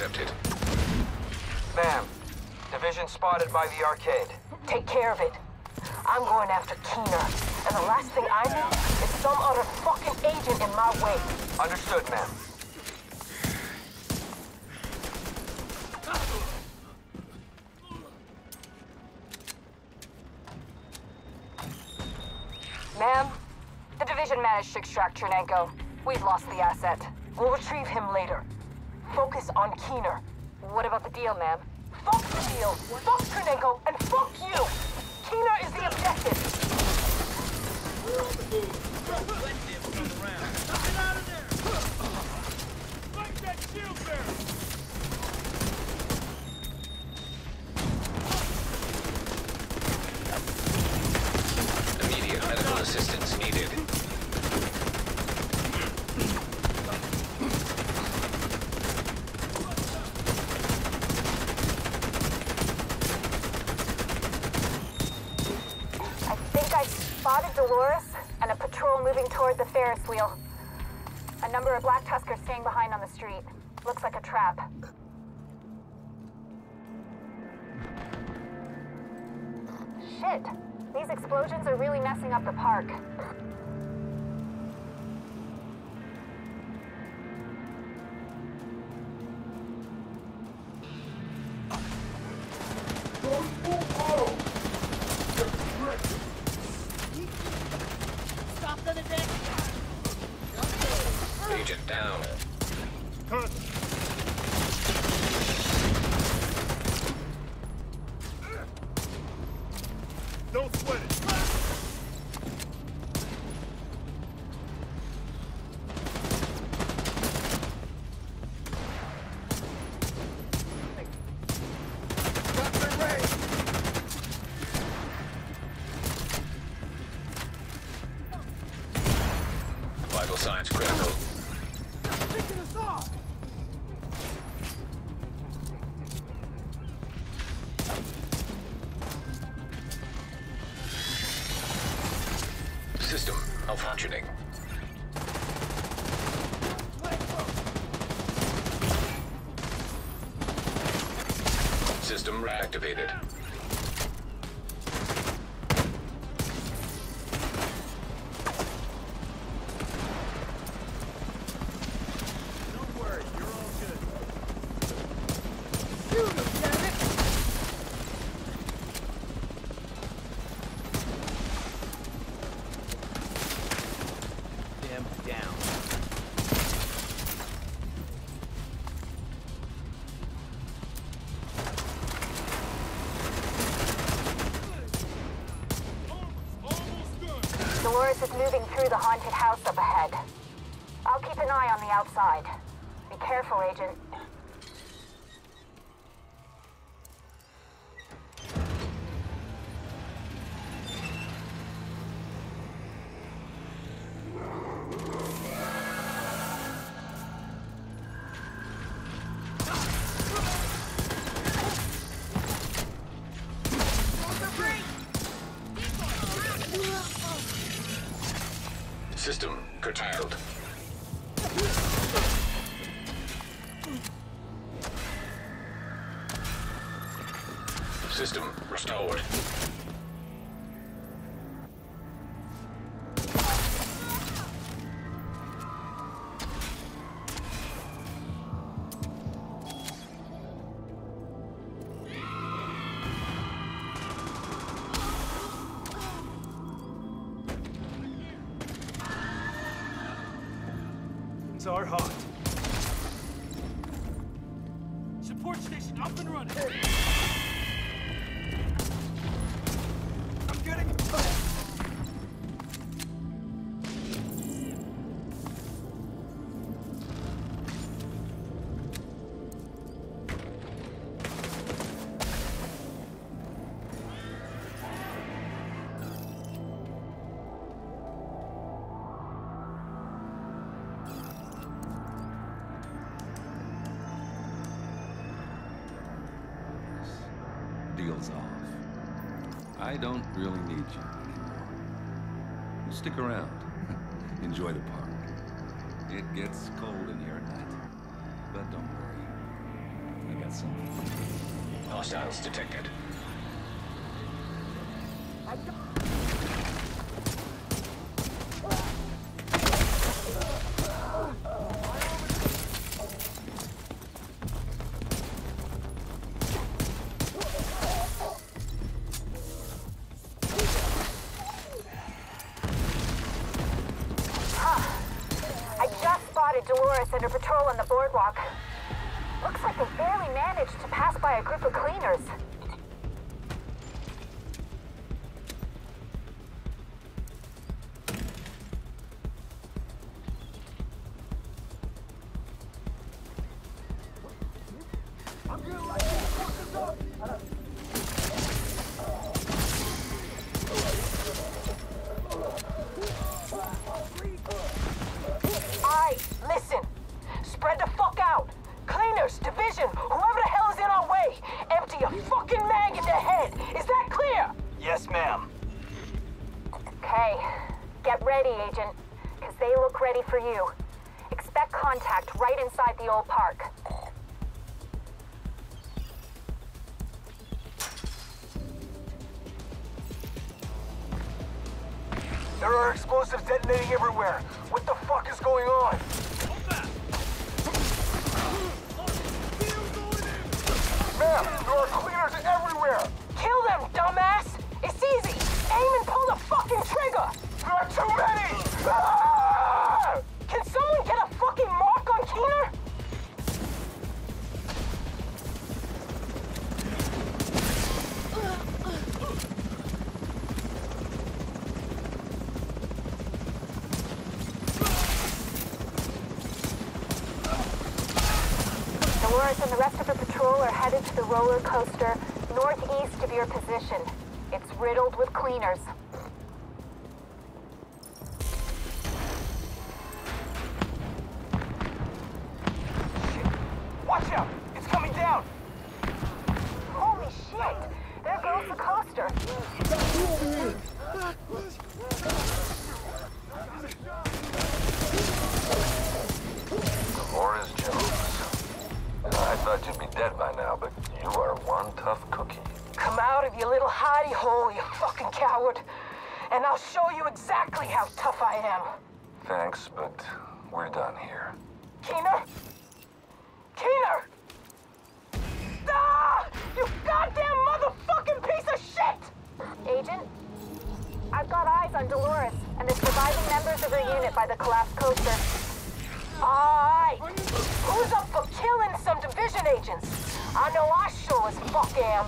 intercepted. Ma'am, division spotted by the arcade. Take care of it. I'm going after Keener, and the last thing I need is some other fucking agent in my way. Understood, ma'am. Ma'am, the division managed to extract Chernenko. We've lost the asset. We'll retrieve him later. Focus on Keener. What about the deal, ma'am? Fuck the deal! Fuck Chernenko, and fuck you! Keener is the objective! Dolores and a patrol moving toward the Ferris wheel. A number of Black Tuskers staying behind on the street. Looks like a trap. Shit. These explosions are really messing up the park. System reactivated. Dolores is moving through the haunted house up ahead. I'll keep an eye on the outside. Be careful, Agent. System curtailed. System restored. Things are hot. Support station up and running. Off. I don't really need you anymore. You stick around. Enjoy the park. It gets cold in here at night. But don't worry. vessel. Hostiles detected. Dolores under patrol on the boardwalk. Looks like they barely managed to pass by a group of cleaners. Inside the old park. There are explosives detonating everywhere. What the fuck is going on? Ma'am, there are cleaners everywhere. Kill them, dumbass! Dolores and the rest of the patrol are headed to the roller coaster northeast of your position. It's riddled with cleaners. Watch out! It's coming down. Holy shit! There goes the coaster. Dolores coward. And I'll show you exactly how tough I am. Thanks, but we're done here. Keener? Keener! Ah! You goddamn motherfucking piece of shit! Agent, I've got eyes on Dolores and the surviving members of her unit by the collapsed coaster. Aye! Who's up for killing some division agents? I know I sure as fuck am.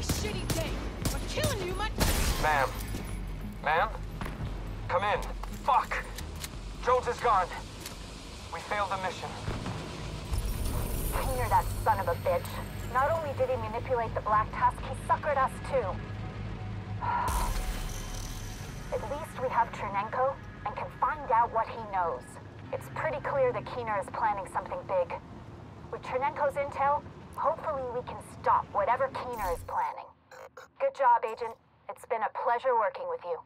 Really shitty day, but killing you might... Ma'am. Ma'am? Come in. Fuck. Jones is gone. We failed the mission. Keener, that son of a bitch. Not only did he manipulate the Black Tusk, he suckered us too. At least we have Chernenko and can find out what he knows. It's pretty clear that Keener is planning something big. With Chernenko's intel, hopefully we can stop whatever Keener is planning. Good job, Agent. It's been a pleasure working with you.